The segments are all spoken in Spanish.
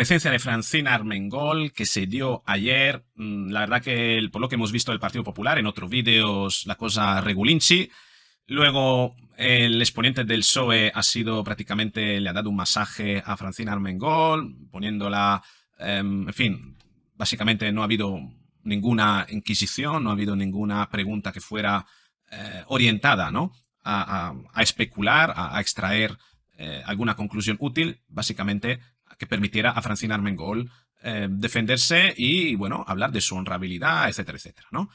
comparecencia de Francina Armengol que se dio ayer. Mm, la verdad que por lo que hemos visto del Partido Popular, en otros vídeos la cosa regulinchi. Luego el exponente del PSOE ha sido prácticamente, le ha dado un masaje a Francina Armengol, poniéndola, em, en fin, básicamente no ha habido ninguna inquisición, no ha habido ninguna pregunta que fuera eh, orientada ¿no? a, especular, a, extraer eh, alguna conclusión útil, básicamente que permitiera a Francina Armengol eh, defenderse y, bueno, hablar de su honrabilidad, etcétera, etcétera, ¿no?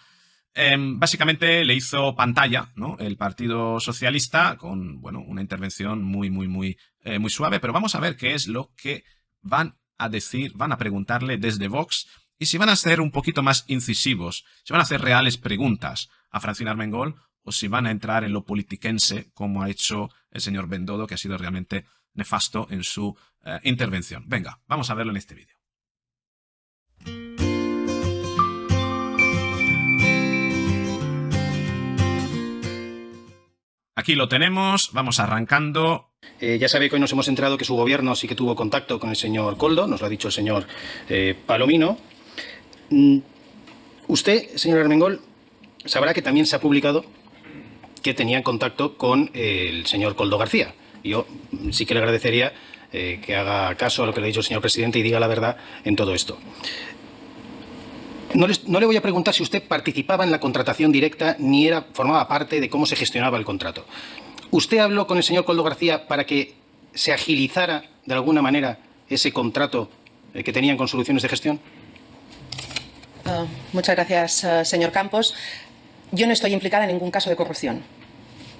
Em, básicamente le hizo pantalla, ¿no? El Partido Socialista con, bueno, una intervención muy, muy, muy, muy suave, pero vamos a ver qué es lo que van a decir, van a preguntarle desde Vox y si van a ser un poquito más incisivos, si van a hacer reales preguntas a Francina Armengol o si van a entrar en lo politiquense como ha hecho el señor Bendodo, que ha sido realmente nefasto en su eh, intervención. Venga, vamos a verlo en este vídeo. Aquí lo tenemos, vamos arrancando. Eh, ya sabe que hoy nos hemos enterado que su gobierno sí que tuvo contacto con el señor Coldo, nos lo ha dicho el señor eh, Palomino. Mm, usted, señor Armengol, sabrá que también se ha publicado que tenía contacto con el señor Coldo García. Yo sí que le agradecería eh, que haga caso a lo que le ha dicho el señor presidente y diga la verdad en todo esto. No, le voy a preguntar si usted participaba en la contratación directa ni era, formaba parte de cómo se gestionaba el contrato. ¿Usted habló con el señor Coldo García para que se agilizara de alguna manera ese contrato eh, que tenían con soluciones de gestión? Uh, muchas gracias, uh, señor Campos. Yo no estoy implicada en ningún caso de corrupción.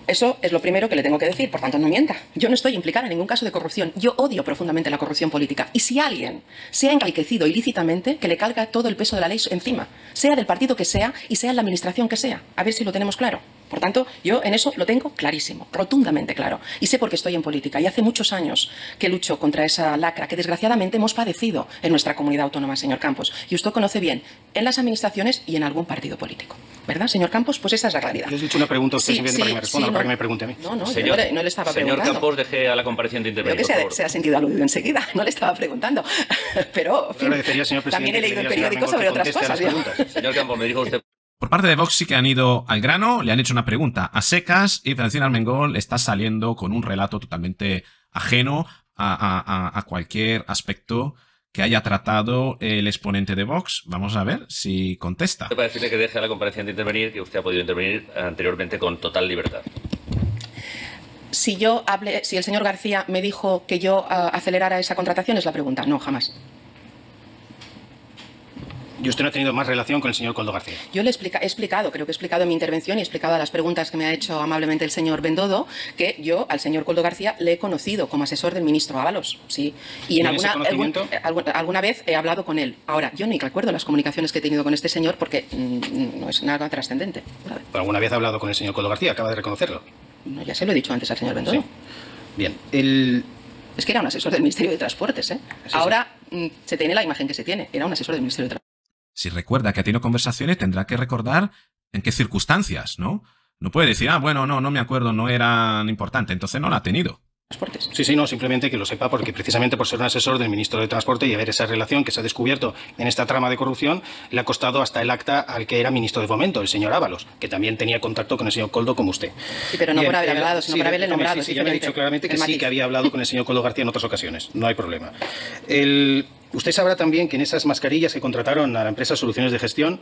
Eso es lo primero que le tengo que decir, por tanto no mienta. Yo no estoy implicada en ningún caso de corrupción. Yo odio profundamente la corrupción política. Y si alguien se ha enriquecido ilícitamente, que le calga todo el peso de la ley encima, sea del partido que sea y sea en la administración que sea. A ver si lo tenemos claro. Por tanto, yo en eso lo tengo clarísimo, rotundamente claro. Y sé por qué estoy en política. Y hace muchos años que lucho contra esa lacra que desgraciadamente hemos padecido en nuestra comunidad autónoma, señor Campos. Y usted conoce bien en las administraciones y en algún partido político. ¿Verdad, señor Campos? Pues esa es la realidad. Yo he hecho una pregunta a usted para que me responda, para que me pregunte a mí. No, no, señor, no, le, estaba preguntando. Señor Campos, deje a la compareciente intervenir, Creo que se ha, sentido aludido enseguida. No le estaba preguntando. Pero, fin, también he leído el periódico sobre otras cosas. Señor Campos, me dijo usted... Por parte de Vox sí que han ido al grano, le han hecho una pregunta a secas y Francina Armengol está saliendo con un relato totalmente ajeno a, a cualquier aspecto que haya tratado el exponente de Vox. Vamos a ver si contesta. Para decirle que deje a la comparecencia intervenir, que usted ha podido intervenir anteriormente con total libertad. Si yo hable, si el señor García me dijo que yo uh, acelerara esa contratación, es la pregunta. No, jamás. ¿Y usted no ha tenido más relación con el señor Coldo García? Yo le he, explica, he, explicado, creo que he explicado en mi intervención y he explicado a las preguntas que me ha hecho amablemente el señor Bendodo, que yo al señor Coldo García le he conocido como asesor del ministro Ábalos. ¿sí? Y en alguna, algún, alguna vez he hablado con él. Ahora, yo ni recuerdo las comunicaciones que he tenido con este señor porque mm, no es nada trascendente. ¿Alguna vez ha hablado con el señor Coldo García? Acaba de reconocerlo. No, ya se lo he dicho antes al señor Bendodo. Sí. Bien, el... Es que era un asesor del Ministerio de Transportes. ¿eh? Ahora mm, se tiene la imagen que se tiene. Era un asesor del Ministerio de Transportes. Si recuerda que ha tenido conversaciones, tendrá que recordar en qué circunstancias, ¿no? No puede decir, ah, bueno, no, no me acuerdo, no eran importante, entonces no la ha tenido. Transportes. Sí, sí, no, simplemente que lo sepa porque precisamente por ser un asesor del ministro de Transporte y haber esa relación que se ha descubierto en esta trama de corrupción, le ha costado hasta el acta al que era ministro de Fomento, el señor Ábalos, que también tenía contacto con el señor Coldo como usted. Sí, pero no por haber hablado, sino por haberle nombrado. Sí, sí, ya me ha dicho claramente que sí, que había hablado con el señor Coldo García en otras ocasiones, no hay problema. El, usted sabrá también que en esas mascarillas que contrataron a la empresa Soluciones de Gestión,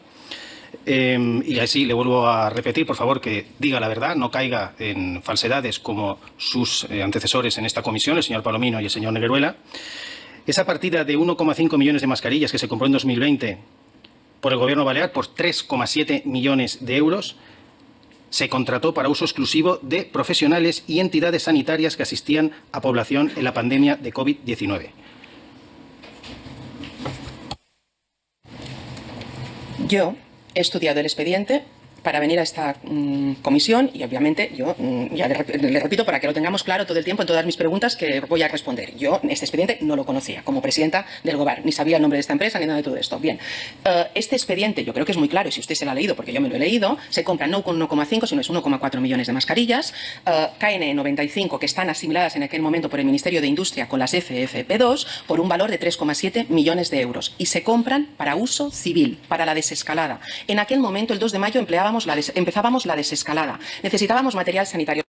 eh, y así le vuelvo a repetir, por favor, que diga la verdad, no caiga en falsedades como sus eh, antecesores en esta comisión, el señor Palomino y el señor Negueruela. Esa partida de 1,5 millones de mascarillas que se compró en 2020 por el Gobierno Balear por 3,7 millones de euros se contrató para uso exclusivo de profesionales y entidades sanitarias que asistían a población en la pandemia de COVID-19. Yo he estudiado el expediente para venir a esta mm, comisión y obviamente yo mm, ya le, le repito para que lo tengamos claro todo el tiempo en todas mis preguntas que voy a responder. Yo este expediente no lo conocía como presidenta del Gobierno, ni sabía el nombre de esta empresa ni nada de todo esto. Bien, eh, este expediente yo creo que es muy claro y si usted se lo ha leído, porque yo me lo he leído, se compran no con 1,5 sino es 1,4 millones de mascarillas, eh, KN95 que están asimiladas en aquel momento por el Ministerio de Industria con las FFP2 por un valor de 3,7 millones de euros y se compran para uso civil, para la desescalada. En aquel momento, el 2 de mayo, empleábamos la empezábamos la desescalada. Necesitábamos material sanitario.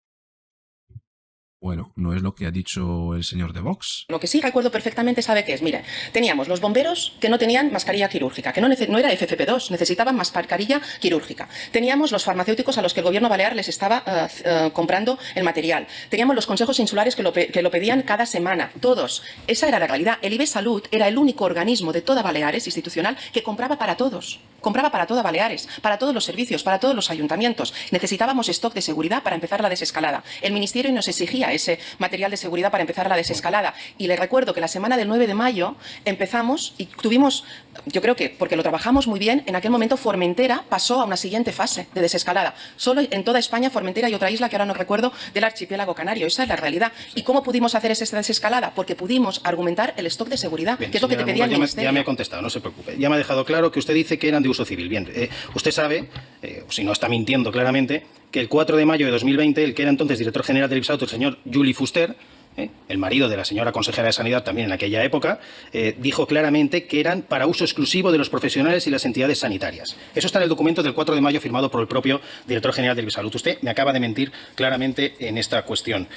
Bueno, no es lo que ha dicho el señor de Vox. Lo que sí recuerdo perfectamente, ¿sabe qué es? Mire, teníamos los bomberos que no tenían mascarilla quirúrgica, que no, no era FFP2, necesitaban mascarilla quirúrgica. Teníamos los farmacéuticos a los que el gobierno balear les estaba eh, eh, comprando el material. Teníamos los consejos insulares que lo, que lo pedían cada semana, todos. Esa era la realidad. El IBE Salud era el único organismo de toda Baleares institucional que compraba para todos. Compraba para toda Baleares, para todos los servicios, para todos los ayuntamientos. Necesitábamos stock de seguridad para empezar la desescalada. El Ministerio nos exigía ese material de seguridad para empezar la desescalada. Y le recuerdo que la semana del 9 de mayo empezamos y tuvimos, yo creo que porque lo trabajamos muy bien, en aquel momento Formentera pasó a una siguiente fase de desescalada. Solo en toda España, Formentera y otra isla que ahora no recuerdo del archipiélago canario. Esa es la realidad. ¿Y cómo pudimos hacer esa desescalada? Porque pudimos argumentar el stock de seguridad, Bien, que es lo que te pedía el Mongal, ya me- Ministerio. Ya me ha contestado, no se preocupe. Ya me ha dejado claro que usted dice que eran de uso civil. Bien, eh, usted sabe, eh, si no está mintiendo claramente, el 4 de mayo de 2020, el que era entonces director general del IPSAUT, el señor Juli Fuster, eh, el marido de la señora consejera de Sanidad también en aquella época, eh, dijo claramente que eran para uso exclusivo de los profesionales y las entidades sanitarias. Eso está en el documento del 4 de mayo firmado por el propio director general del IPSAUT. Usted me acaba de mentir claramente en esta cuestión.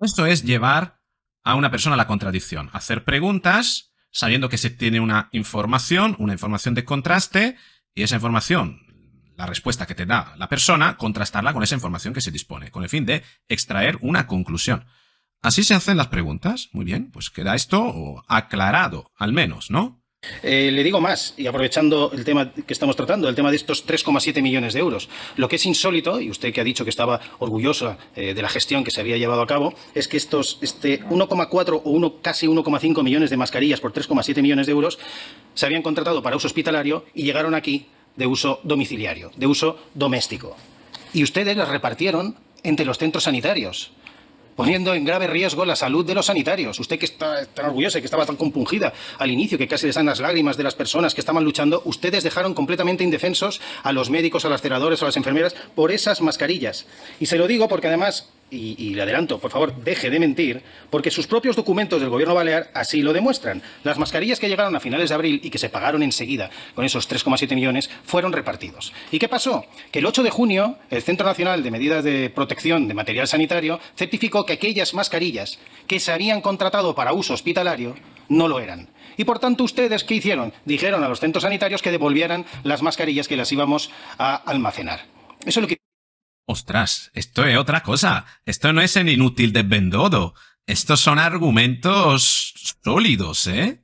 Esto es llevar a una persona a la contradicción, hacer preguntas sabiendo que se tiene una información, una información de contraste, y esa información, la respuesta que te da la persona, contrastarla con esa información que se dispone, con el fin de extraer una conclusión. Así se hacen las preguntas. Muy bien, pues queda esto aclarado, al menos, ¿no? Eh, le digo más, y aprovechando el tema que estamos tratando, el tema de estos 3,7 millones de euros. Lo que es insólito, y usted que ha dicho que estaba orgullosa eh, de la gestión que se había llevado a cabo, es que estos este 1,4 o uno, casi 1,5 millones de mascarillas por 3,7 millones de euros se habían contratado para uso hospitalario y llegaron aquí de uso domiciliario, de uso doméstico. Y ustedes las repartieron entre los centros sanitarios poniendo en grave riesgo la salud de los sanitarios. Usted que está tan orgullosa y que estaba tan compungida al inicio, que casi le salen las lágrimas de las personas que estaban luchando, ustedes dejaron completamente indefensos a los médicos, a las ceradores, a las enfermeras por esas mascarillas. Y se lo digo porque además, y, le adelanto, por favor, deje de mentir, porque sus propios documentos del gobierno balear así lo demuestran. Las mascarillas que llegaron a finales de abril y que se pagaron enseguida con esos 3,7 millones fueron repartidos. ¿Y qué pasó? Que el 8 de junio el Centro Nacional de Medidas de Protección de Material Sanitario certificó que aquellas mascarillas que se habían contratado para uso hospitalario no lo eran. Y por tanto, ustedes, ¿qué hicieron? Dijeron a los centros sanitarios que devolvieran las mascarillas que las íbamos a almacenar. Eso es lo que Ostras, esto es otra cosa. Esto no es el inútil desvendodo. Estos son argumentos sólidos, ¿eh?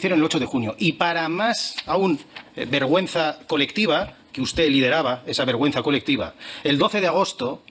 hicieron el 8 de junio. Y para más aún eh, vergüenza colectiva, que usted lideraba esa vergüenza colectiva, el 12 de agosto,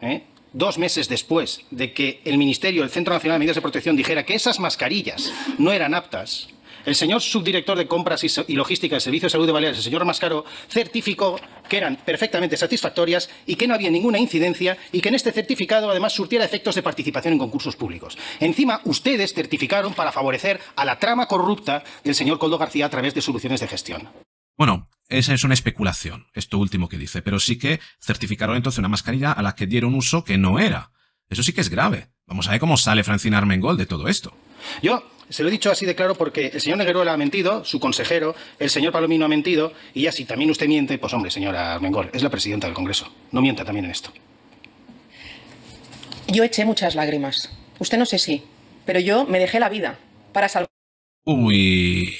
¿eh? dos meses después de que el Ministerio, el Centro Nacional de Medidas de Protección, dijera que esas mascarillas no eran aptas, el señor subdirector de Compras y Logística del Servicio de Salud de Baleares, el señor Mascaro, certificó que eran perfectamente satisfactorias y que no había ninguna incidencia y que en este certificado además surtiera efectos de participación en concursos públicos. Encima, ustedes certificaron para favorecer a la trama corrupta del señor Coldo García a través de soluciones de gestión. Bueno, esa es una especulación, esto último que dice, pero sí que certificaron entonces una mascarilla a la que dieron uso que no era. Eso sí que es grave. Vamos a ver cómo sale Francina Armengol de todo esto. Yo se lo he dicho así de claro porque el señor Negueruela ha mentido, su consejero, el señor Palomino ha mentido, y ya si también usted miente, pues hombre, señora Armengol, es la presidenta del Congreso. No mienta también en esto. Yo eché muchas lágrimas. Usted no sé si, pero yo me dejé la vida para salvar. Uy,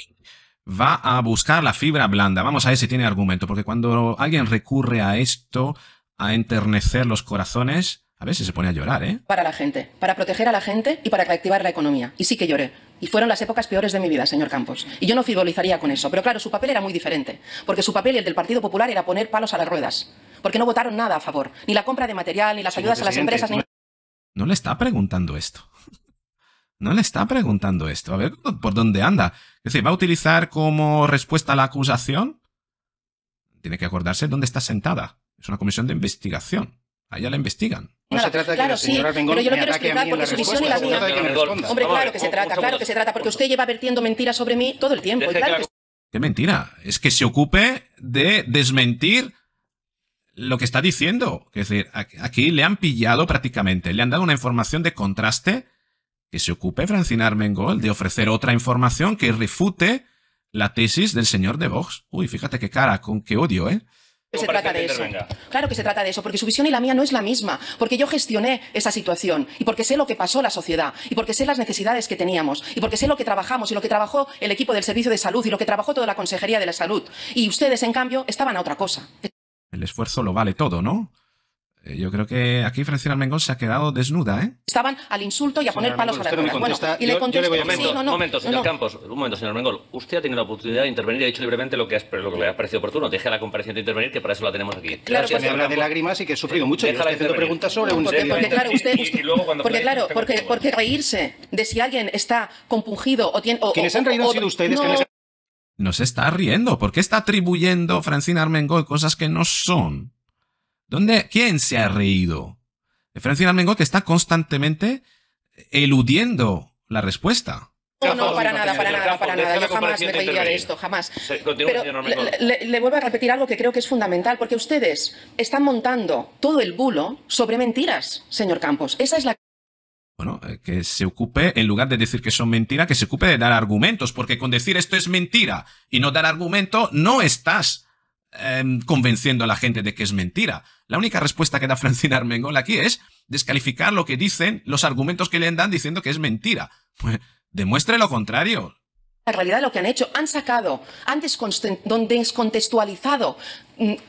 va a buscar la fibra blanda. Vamos a ver si tiene argumento, porque cuando alguien recurre a esto, a enternecer los corazones, a ver si se pone a llorar, ¿eh? para la gente, para proteger a la gente y para reactivar la economía. Y sí que lloré. Y fueron las épocas peores de mi vida, señor Campos. Y yo no frivolizaría con eso. Pero claro, su papel era muy diferente. Porque su papel y el del Partido Popular era poner palos a las ruedas. Porque no votaron nada a favor. Ni la compra de material, ni las ayudas a las empresas, ni no- No le está preguntando esto. No le está preguntando esto. A ver por dónde anda. Es decir, ¿va a utilizar como respuesta a la acusación? tiene que acordarse dónde está sentada. Es una comisión de investigación. Allá la investigan. No se trata de que claro, la sí, señora Armengol pero yo lo quiero explicar porque su visión y la mía. Hombre, claro que se trata, claro que se trata, porque usted lleva vertiendo mentiras sobre mí todo el tiempo. y Deje claro que Qué mentira. Es que se ocupe de desmentir lo que está diciendo. Es decir, aquí- aquí le han pillado prácticamente, le han dado una información de contraste que se ocupe Francina Armengol de ofrecer otra información que refute la tesis del señor de Vox. Uy, fíjate qué cara, con qué odio, ¿eh? Que se Como trata parece de que eso. intervenga. Claro que se trata de eso, porque su visión y la mía no es la misma, porque yo gestioné esa situación y porque sé lo que pasó la sociedad y porque sé las necesidades que teníamos y porque sé lo que trabajamos y lo que trabajó el equipo del Servicio de Salud y lo que trabajó toda la Consejería de la Salud. Y ustedes, en cambio, estaban a otra cosa. El esfuerzo lo vale todo, ¿no? Eh, Yo creo que aquí Francina Armengol se ha quedado desnuda, ¿eh? Estaban al insulto y a poner palos a la usted me rueda. Bueno, y le Yo- yo le contesto, voy a Un momento, sí, no, un no, momento, no, señor no. Campos, un momento, señor Mengol. Usted ha tenido la oportunidad de intervenir y ha dicho libremente lo que, has- lo que le ha parecido oportuno. Deje a la compareciente intervenir, que para eso la tenemos aquí. Claro, Me porque- habla de lágrimas y que he sufrido mucho. y Déjala estoy haciendo preguntas sobre un porque, porque, claro, Y- usted, y- y luego cuando porque, claro, usted porque, porque reírse de si alguien está compungido o tiene... o- Quienes o- han reído o- han sido ustedes, que no, han estado- No se está riendo. ¿Por qué está atribuyendo Francina Armengol cosas que no son? ¿Dónde? ¿Quién se ha reído? Francina Armengol que está constantemente eludiendo la respuesta. No, no, para nada, para nada, para nada. Yo jamás me reiría de esto, jamás. Pero le, le- le vuelvo a repetir algo que creo que es fundamental, porque ustedes están montando todo el bulo sobre mentiras, señor Campos. Esa es la Bueno, eh, que se ocupe, en lugar de decir que son mentiras, que se ocupe de dar argumentos, porque con decir esto es mentira y no dar argumento, no estás em, convenciendo a la gente de que es mentira. La única respuesta que da Francina Armengol aquí es descalificar lo que dicen, los argumentos que le dan diciendo que es mentira. Pues demuestre lo contrario. la realidad lo que han hecho. Han sacado, han descontextualizado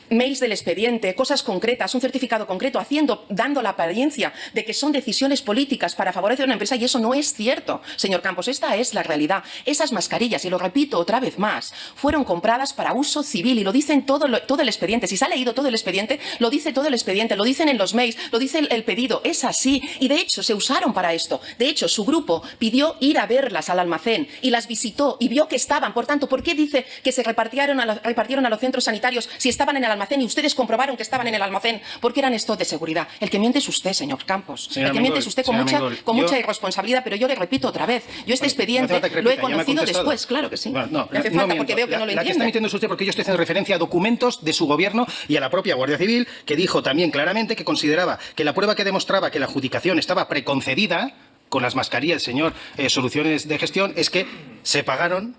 mails del expediente, cosas concretas, un certificado concreto, haciendo, dando la apariencia de que son decisiones políticas para favorecer una empresa y eso no es cierto, señor Campos. Esta es la realidad. Esas mascarillas, y lo repito otra vez más, fueron compradas para uso civil y lo dicen todo, lo- todo el expediente. Si se ha leído todo el expediente, lo dice todo el expediente, lo dicen en los mails, lo dice el, el pedido. Es así. Y de hecho, se usaron para esto. De hecho, su grupo pidió ir a verlas al almacén y las visitó y vio que estaban. Por tanto, ¿por qué dice que se repartieron a, los- repartieron a los centros sanitarios si estaban en el almacén y ustedes comprobaron que estaban en el almacén? Porque eran estos de seguridad. El que miente es usted, señor Campos. Señora el que miente es usted con, mucha, con yo- mucha irresponsabilidad, pero yo le repito otra vez. Yo este expediente no lo he conocido después, claro que sí. Bueno, no, hace falta miento. porque veo que La- no lo La que está entiende. mintiendo es usted porque yo estoy haciendo referencia a documentos de su gobierno y a la propia Guardia Civil, que dijo también claramente que consideraba que la prueba que demostraba que la adjudicación estaba preconcedida con las mascarillas, señor, eh, soluciones de gestión, es que se pagaron,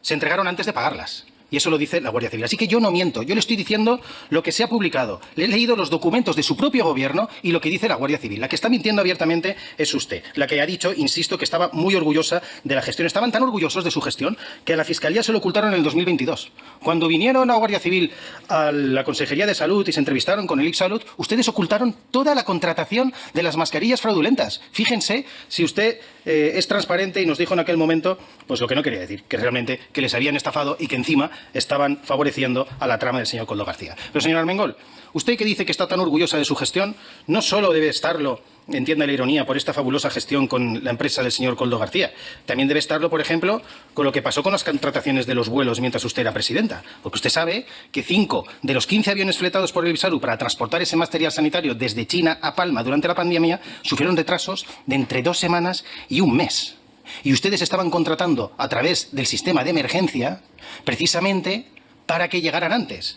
se entregaron antes de pagarlas. Y eso lo dice la Guardia Civil. Así que yo no miento, yo le estoy diciendo lo que se ha publicado. Le he leído los documentos de su propio gobierno y lo que dice la Guardia Civil. La que está mintiendo abiertamente es usted. La que ha dicho, insisto, que estaba muy orgullosa de la gestión. Estaban tan orgullosos de su gestión que a la Fiscalía se lo ocultaron en el 2022. Cuando vinieron a Guardia Civil a la Consejería de Salud y se entrevistaron con el IPSalud, ustedes ocultaron toda la contratación de las mascarillas fraudulentas. Fíjense si usted eh, es transparente y nos dijo en aquel momento, pues lo que no quería decir, que realmente que les habían estafado y que encima estaban favoreciendo a la trama del señor Coldo García. Pero señor Armengol, usted que dice que está tan orgullosa de su gestión, no solo debe estarlo, entienda la ironía, por esta fabulosa gestión con la empresa del señor Coldo García, también debe estarlo, por ejemplo, con lo que pasó con las contrataciones de los vuelos mientras usted era presidenta. Porque usted sabe que cinco de los 15 aviones fletados por el Visaru para transportar ese material sanitario desde China a Palma durante la pandemia sufrieron retrasos de entre dos semanas y un mes. Y ustedes estaban contratando a través del sistema de emergencia precisamente para que llegaran antes.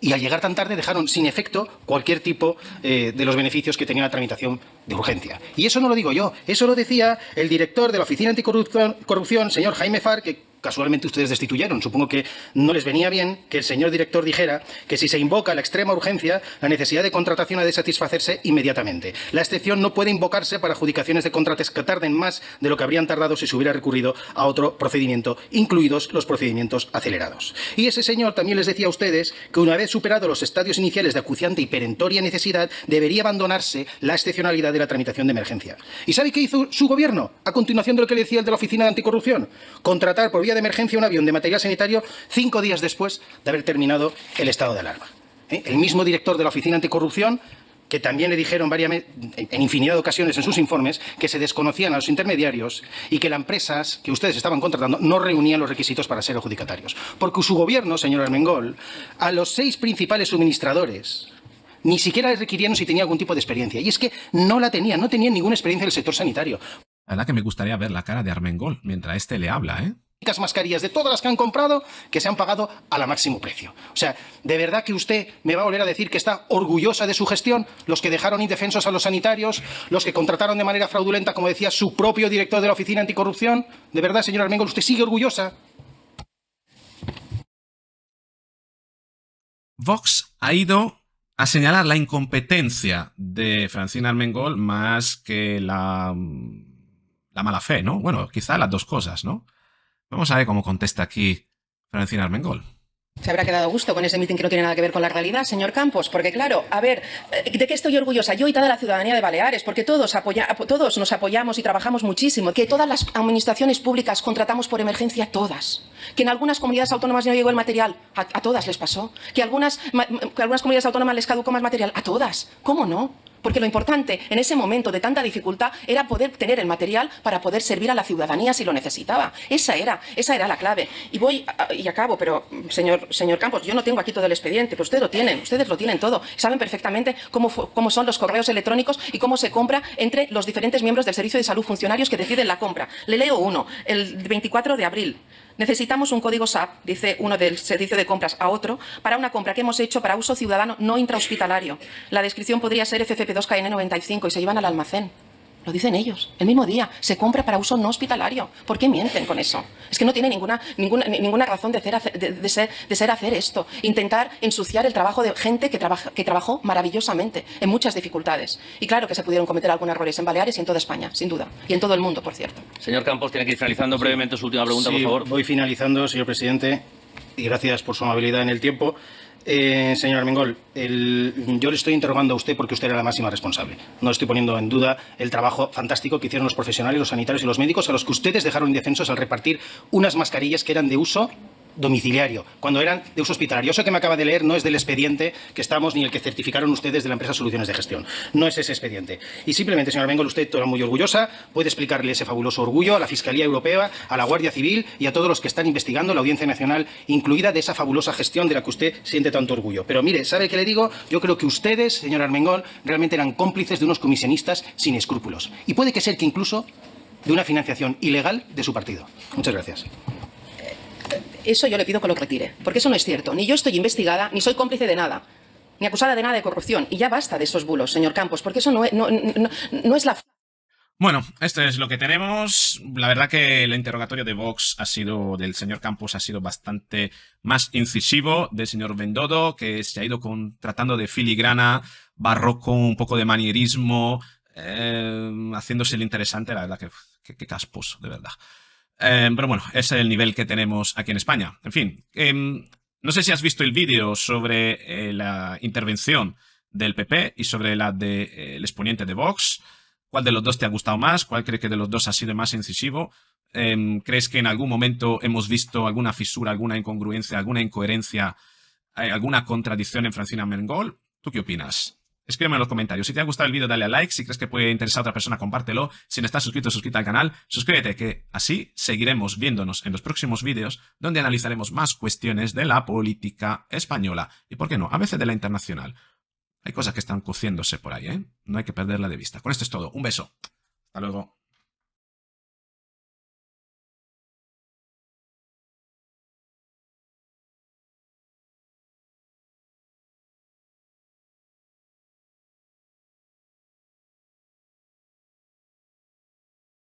Y al llegar tan tarde dejaron sin efecto cualquier tipo eh, de los beneficios que tenía la tramitación de urgencia. Y eso no lo digo yo, eso lo decía el director de la Oficina Anticorrupción, corrupción, señor Jaime Far, que casualmente ustedes destituyeron. Supongo que no les venía bien que el señor director dijera que si se invoca la extrema urgencia, la necesidad de contratación ha de satisfacerse inmediatamente. La excepción no puede invocarse para adjudicaciones de contratos que tarden más de lo que habrían tardado si se hubiera recurrido a otro procedimiento, incluidos los procedimientos acelerados. Y ese señor también les decía a ustedes que una vez superado los estadios iniciales de acuciante y perentoria necesidad, debería abandonarse la excepcionalidad de la tramitación de emergencia. ¿Y sabe qué hizo su gobierno? A continuación de lo que le decía el de la Oficina de Anticorrupción. Contratar por vía de emergencia un avión de material sanitario cinco días después de haber terminado el estado de alarma. ¿Eh? El mismo director de la Oficina Anticorrupción que también le dijeron varias, en infinidad de ocasiones en sus informes que se desconocían a los intermediarios y que las empresas que ustedes estaban contratando no reunían los requisitos para ser adjudicatarios. Porque su gobierno, señor Armengol, a los seis principales suministradores ni siquiera les requirieron si tenía algún tipo de experiencia. Y es que no la tenían, no tenían ninguna experiencia en el sector sanitario. La verdad que me gustaría ver la cara de Armengol mientras este le habla, ¿eh? Mascarillas de todas las que han comprado que se han pagado a la máximo precio. O sea, ¿de verdad que usted me va a volver a decir que está orgullosa de su gestión? Los que dejaron indefensos a los sanitarios, los que contrataron de manera fraudulenta, como decía su propio director de la Oficina Anticorrupción. ¿De verdad, señor Armengol, usted sigue orgullosa? Vox ha ido a señalar la incompetencia de Francina Armengol más que la, la mala fe, ¿no? Bueno, quizá las dos cosas, ¿no? Vamos a ver cómo contesta aquí Francina Armengol. Se habrá quedado gusto con ese mitin que no tiene nada que ver con la realidad, señor Campos, porque claro, a ver, eh, ¿de qué estoy orgullosa? Yo y toda la ciudadanía de Baleares, porque todos, apoya, todos nos apoyamos y trabajamos muchísimo, que todas las administraciones públicas contratamos por emergencia, todas, que en algunas comunidades autónomas no llegó el material, a, todas les pasó, que algunas, que algunas comunidades autónomas les caducó más material, a todas, ¿cómo no? Porque lo importante en ese momento de tanta dificultad era poder tener el material para poder servir a la ciudadanía si lo necesitaba. Esa era, esa era la clave. Y voy y acabo, pero señor, señor Campos, yo no tengo aquí todo el expediente, pero ustedes lo tienen, ustedes lo tienen todo. Saben perfectamente cómo, cómo son los correos electrónicos y cómo se compra entre los diferentes miembros del Servicio de Salud funcionarios que deciden la compra. Le leo uno, el 24 de abril. Necesitamos un código SAP, dice uno del servicio de compras a otro, para una compra que hemos hecho para uso ciudadano no intrahospitalario. La descripción podría ser FFP2KN95 y se llevan al almacén. Lo dicen ellos. El mismo día. Se compra para uso no hospitalario. ¿Por qué mienten con eso? Es que no tiene ninguna, ninguna, ninguna razón de ser, de, ser, de ser hacer esto. Intentar ensuciar el trabajo de gente que, trabaja, que trabajó maravillosamente en muchas dificultades. Y claro que se pudieron cometer algunos errores en Baleares y en toda España, sin duda. Y en todo el mundo, por cierto. Señor Campos, tiene que ir finalizando brevemente su última pregunta, por favor. Voy finalizando, señor presidente. Y gracias por su amabilidad en el tiempo. Eh, señor Armengol, yo le estoy interrogando a usted porque usted era la máxima responsable. No estoy poniendo en duda el trabajo fantástico que hicieron los profesionales, los sanitarios y los médicos a los que ustedes dejaron indefensos al repartir unas mascarillas que eran de uso domiciliario, cuando eran de uso hospitalario. Eso que me acaba de leer no es del expediente que estamos ni el que certificaron ustedes de la empresa Soluciones de Gestión. No es ese expediente. Y simplemente, señora Bengol, usted está muy orgullosa, puede explicarle ese fabuloso orgullo a la Fiscalía Europea, a la Guardia Civil y a todos los que están investigando la Audiencia Nacional, incluida de esa fabulosa gestión de la que usted siente tanto orgullo. Pero mire, ¿sabe qué le digo? Yo creo que ustedes, señor Armengol, realmente eran cómplices de unos comisionistas sin escrúpulos. Y puede que ser que incluso de una financiación ilegal de su partido. Muchas gracias eso yo le pido que lo retire, porque eso no es cierto. Ni yo estoy investigada, ni soy cómplice de nada, ni acusada de nada de corrupción. Y ya basta de esos bulos, señor Campos, porque eso no es, no, es la... Bueno, esto es lo que tenemos. La verdad que el interrogatorio de Vox ha sido, del señor Campos, ha sido bastante más incisivo, del señor Bendodo, que se ha ido con, tratando de filigrana, barroco, un poco de manierismo, eh, haciéndose el interesante, la verdad que, que, casposo, de verdad. Eh, pero bueno, es el nivel que tenemos aquí en España. En fin, em, no sé si has visto el vídeo sobre eh, la intervención del PP y sobre la del de, eh, exponiente de Vox. ¿Cuál de los dos te ha gustado más? ¿Cuál cree que de los dos ha sido más incisivo? Em, ¿Crees que en algún momento hemos visto alguna fisura, alguna incongruencia, alguna incoherencia, alguna contradicción en Francina Mengol? ¿Tú qué opinas? Escríbeme en los comentarios. Si te ha gustado el vídeo, dale a like. Si crees que puede interesar a otra persona, compártelo. Si no estás suscrito, suscríbete al canal. Suscríbete, que así seguiremos viéndonos en los próximos vídeos, donde analizaremos más cuestiones de la política española. Y, ¿por qué no? A veces de la internacional. Hay cosas que están cociéndose por ahí, ¿eh? No hay que perderla de vista. Con esto es todo. Un beso. Hasta luego.